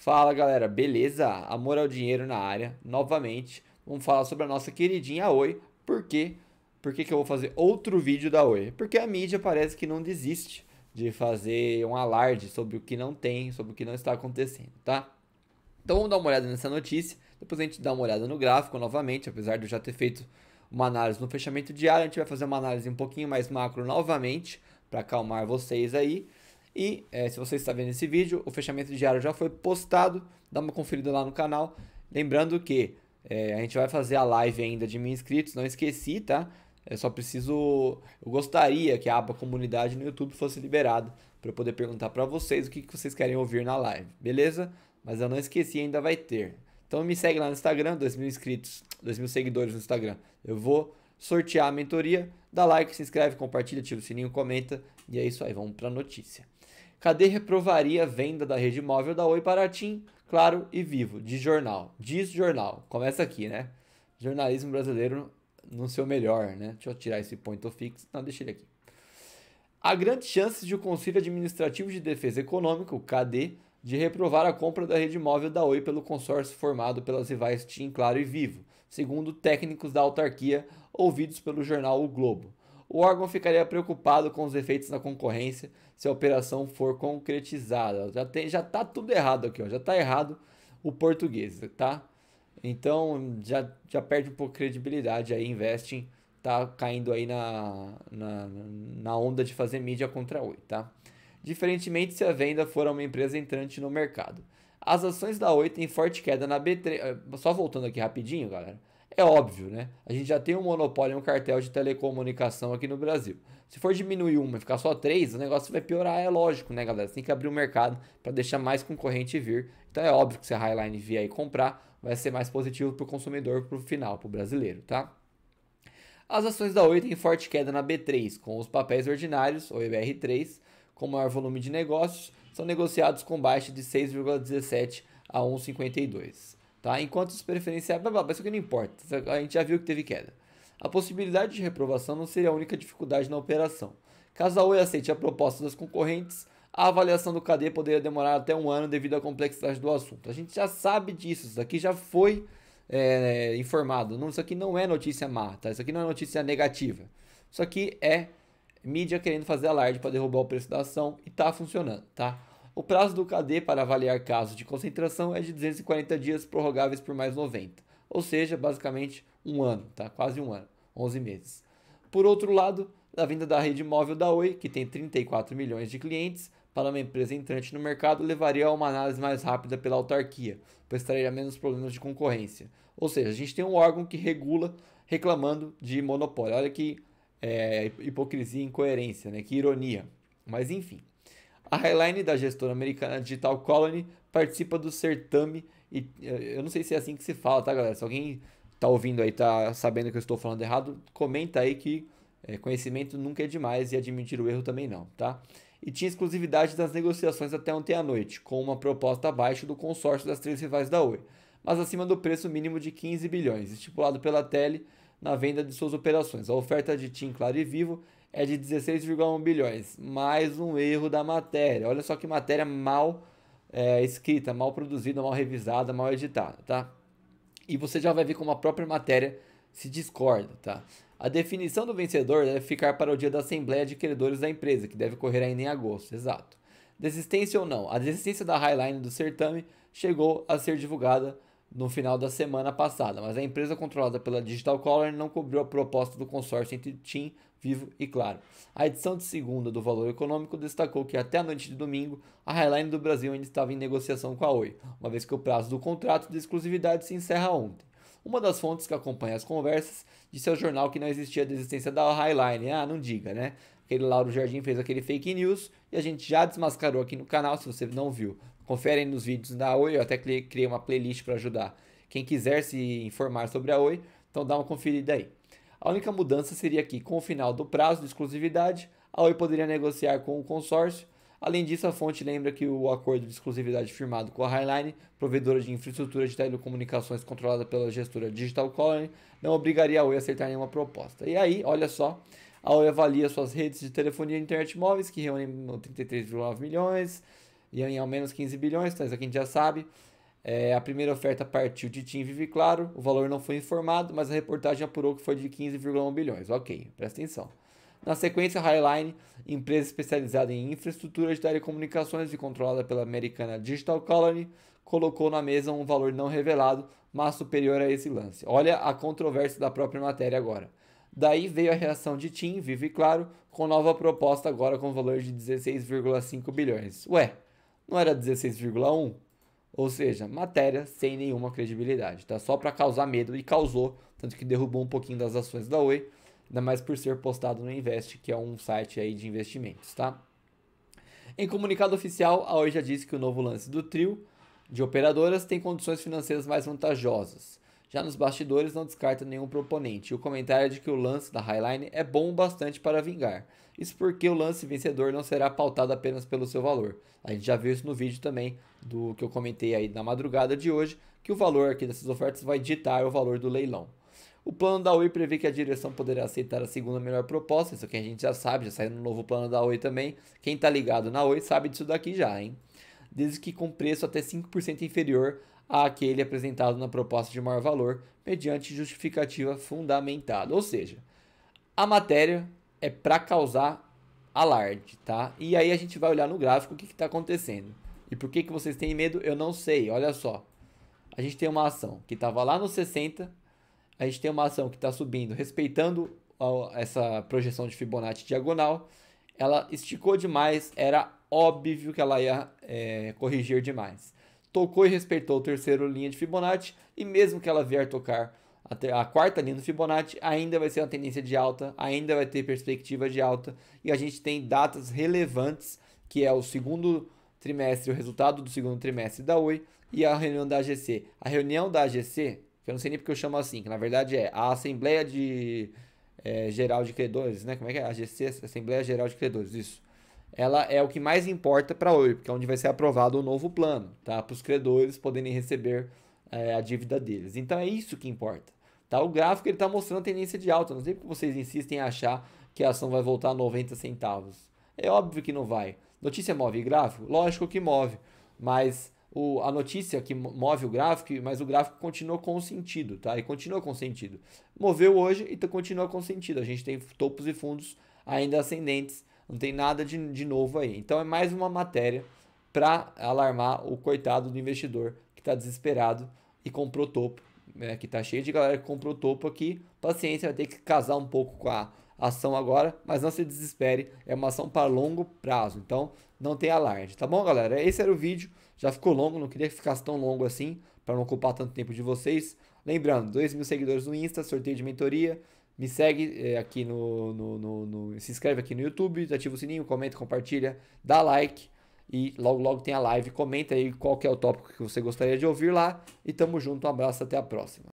Fala galera, beleza? Amor ao dinheiro na área, novamente. Vamos falar sobre a nossa queridinha Oi. Por quê? Por que, que eu vou fazer outro vídeo da Oi? Porque a mídia parece que não desiste de fazer um alarde sobre o que não tem, sobre o que não está acontecendo, tá? Então vamos dar uma olhada nessa notícia, depois a gente dá uma olhada no gráfico novamente, apesar de eu já ter feito uma análise no fechamento diário, a gente vai fazer uma análise um pouquinho mais macro novamente, para acalmar vocês aí. E é, se você está vendo esse vídeo, o fechamento diário já foi postado, dá uma conferida lá no canal. Lembrando que é, a gente vai fazer a live ainda de mil inscritos, não esqueci, tá? Eu só preciso. Eu gostaria que a aba comunidade no YouTube fosse liberada para eu poder perguntar para vocês o que, que vocês querem ouvir na live, beleza? Mas eu não esqueci, ainda vai ter. Então me segue lá no Instagram, 2 mil inscritos, 2 mil seguidores no Instagram. Eu vou sortear a mentoria. Dá like, se inscreve, compartilha, ativa o sininho, comenta. E é isso aí, vamos para a notícia. Cadê reprovaria a venda da rede móvel da Oi para TIM, Claro e Vivo, de jornal. Diz jornal. Começa aqui, né? Jornalismo brasileiro no seu melhor, né? Deixa eu tirar esse point of fix. Não, deixa ele aqui. Há grandes chances de o Conselho Administrativo de Defesa Econômica, o KD, de reprovar a compra da rede móvel da Oi pelo consórcio formado pelas rivais TIM, Claro e Vivo, segundo técnicos da autarquia ouvidos pelo jornal O Globo. O órgão ficaria preocupado com os efeitos na concorrência se a operação for concretizada. Já tem, já tá tudo errado aqui, ó. Já tá errado o português, tá? Então já, já perde um pouco de credibilidade aí, Investing tá caindo aí na, na, na onda de fazer mídia contra Oi, tá? Diferentemente se a venda for a uma empresa entrante no mercado. As ações da Oi têm forte queda na B3. Eh, só voltando aqui rapidinho, galera. É óbvio, né? A gente já tem um monopólio e um cartel de telecomunicação aqui no Brasil. Se for diminuir uma e ficar só três, o negócio vai piorar, é lógico, né, galera? Você tem que abrir o mercado para deixar mais concorrente vir. Então é óbvio que se a Highline vier aí comprar, vai ser mais positivo para o consumidor, para o final, para o brasileiro, tá? As ações da Oi têm forte queda na B3, com os papéis ordinários, ou EBR3, com maior volume de negócios, são negociados com baixa de 6,17 a 1,52. Tá? Enquanto os preferenciais. Blá, blá, mas isso aqui não importa. A gente já viu que teve queda. A possibilidade de reprovação não seria a única dificuldade na operação. Caso a Oi aceite a proposta das concorrentes, a avaliação do KD poderia demorar até um ano devido à complexidade do assunto. A gente já sabe disso, isso aqui já foi é, informado. Não, isso aqui não é notícia má, tá? Isso aqui não é notícia negativa. Isso aqui é mídia querendo fazer alarde para derrubar o preço da ação e tá funcionando, tá? O prazo do KD para avaliar casos de concentração é de 240 dias prorrogáveis por mais 90, ou seja, basicamente um ano, tá? Quase um ano, 11 meses. Por outro lado, a venda da rede móvel da Oi, que tem 34 milhões de clientes, para uma empresa entrante no mercado levaria a uma análise mais rápida pela autarquia, pois traria menos problemas de concorrência. Ou seja, a gente tem um órgão que regula reclamando de monopólio. Olha que é, hipocrisia e incoerência, né? que ironia. Mas enfim. A Highline da gestora americana Digital Colony participa do certame e eh, eu não sei se é assim que se fala, tá, galera? Se alguém tá ouvindo aí, tá sabendo que eu estou falando errado, comenta aí que é, conhecimento nunca é demais e admitir o erro também não, tá? E tinha exclusividade das negociações até ontem à noite, com uma proposta abaixo do consórcio das três rivais da Oi, mas acima do preço mínimo de 15 bilhões, estipulado pela Tele na venda de suas operações. A oferta de TIM, Claro e Vivo é de 16,1 bilhões. Mais um erro da matéria. Olha só que matéria mal é, escrita, mal produzida, mal revisada, mal editada, tá? E você já vai ver como a própria matéria se discorda, tá? A definição do vencedor deve ficar para o dia da Assembleia de Credores da empresa, que deve ocorrer ainda em agosto, exato. Desistência ou não? A desistência da Highline do certame chegou a ser divulgada no final da semana passada, mas a empresa controlada pela Digital Color não cobriu a proposta do consórcio entre TIM, Vivo e Claro. A edição de segunda do Valor Econômico destacou que até a noite de domingo, a Highline do Brasil ainda estava em negociação com a Oi, uma vez que o prazo do contrato de exclusividade se encerra ontem. Uma das fontes que acompanha as conversas disse ao jornal que não existia a desistência da Highline. Ah, não diga, né? Aquele Lauro Jardim fez aquele fake news e a gente já desmascarou aqui no canal, se você não viu. Confere nos vídeos da Oi, eu até criei uma playlist para ajudar quem quiser se informar sobre a Oi, então dá uma conferida aí. A única mudança seria que, com o final do prazo de exclusividade, a Oi poderia negociar com o consórcio. Além disso, a fonte lembra que o acordo de exclusividade firmado com a Highline, provedora de infraestrutura de telecomunicações controlada pela gestora Digital Colony, não obrigaria a Oi a acertar nenhuma proposta. E aí, olha só, a Oi avalia suas redes de telefonia e internet móveis, que reúnem 33,9 milhões, e em ao menos 15 bilhões, então isso aqui a gente já sabe. É, a primeira oferta partiu de TIM Vive Claro, o valor não foi informado, mas a reportagem apurou que foi de 15,1 bilhões. Ok, presta atenção. Na sequência, Highline, empresa especializada em infraestrutura de telecomunicações e controlada pela americana Digital Colony, colocou na mesa um valor não revelado, mas superior a esse lance. Olha a controvérsia da própria matéria agora. Daí veio a reação de TIM, Vive Claro, com nova proposta agora com valor de 16,5 bilhões. Ué, não era 16,1? Ou seja, matéria sem nenhuma credibilidade, tá? Só para causar medo e causou, tanto que derrubou um pouquinho das ações da Oi, ainda mais por ser postado no Invest, que é um site aí de investimentos, tá? Em comunicado oficial, a Oi já disse que o novo lance do trio de operadoras tem condições financeiras mais vantajosas. Já nos bastidores não descarta nenhum proponente. E o comentário é de que o lance da Highline é bom bastante para vingar. Isso porque o lance vencedor não será pautado apenas pelo seu valor. A gente já viu isso no vídeo também do que eu comentei aí na madrugada de hoje, que o valor aqui dessas ofertas vai ditar o valor do leilão. O plano da Oi prevê que a direção poderá aceitar a segunda melhor proposta, isso aqui a gente já sabe, já saiu no novo plano da Oi também. Quem está ligado na Oi sabe disso daqui já, hein? Desde que com preço até 5% inferior àquele apresentado na proposta de maior valor, mediante justificativa fundamentada. Ou seja, a matéria é para causar alarde, tá? E aí a gente vai olhar no gráfico o que está acontecendo. E por que, que vocês têm medo, eu não sei. Olha só. A gente tem uma ação que estava lá no 60, a gente tem uma ação que está subindo, respeitando essa projeção de Fibonacci diagonal. Ela esticou demais, era óbvio que ela ia é, corrigir demais tocou e respeitou o terceiro linha de Fibonacci e mesmo que ela vier tocar a, quarta linha do Fibonacci, ainda vai ser uma tendência de alta, ainda vai ter perspectiva de alta e a gente tem datas relevantes, que é o segundo trimestre, o resultado do segundo trimestre da Oi e a reunião da AGC. A reunião da AGC, que eu não sei nem porque eu chamo assim, que na verdade é a Assembleia de é, Geral de Credores, né? Como é que é? AGC, Assembleia Geral de Credores, isso ela é o que mais importa para hoje, porque é onde vai ser aprovado o novo plano, tá? Para os credores poderem receber é, a dívida deles. Então é isso que importa. Tá? O gráfico está mostrando tendência de alta. Não sei porque vocês insistem em achar que a ação vai voltar a 90 centavos. É óbvio que não vai. Notícia move gráfico? Lógico que move. Mas o, a notícia que move o gráfico, mas o gráfico continua com sentido, tá? E continua com sentido. Moveu hoje e continua com sentido. A gente tem topos e fundos ainda ascendentes não tem nada de, de novo aí. Então é mais uma matéria para alarmar o coitado do investidor que está desesperado e comprou topo. Né? Que está cheio de galera que comprou topo aqui. Paciência, vai ter que casar um pouco com a ação agora, mas não se desespere, é uma ação para longo prazo, então não tem alarde, tá bom, galera? Esse era o vídeo, já ficou longo, não queria que ficasse tão longo assim, para não ocupar tanto tempo de vocês. Lembrando, 2 mil seguidores no Insta, sorteio de mentoria, me segue é, aqui no, no, no, no, Se inscreve aqui no YouTube, ativa o sininho, comenta, compartilha, dá like. E logo, logo tem a live. Comenta aí qual é o tópico que você gostaria de ouvir lá. E tamo junto, um abraço, até a próxima.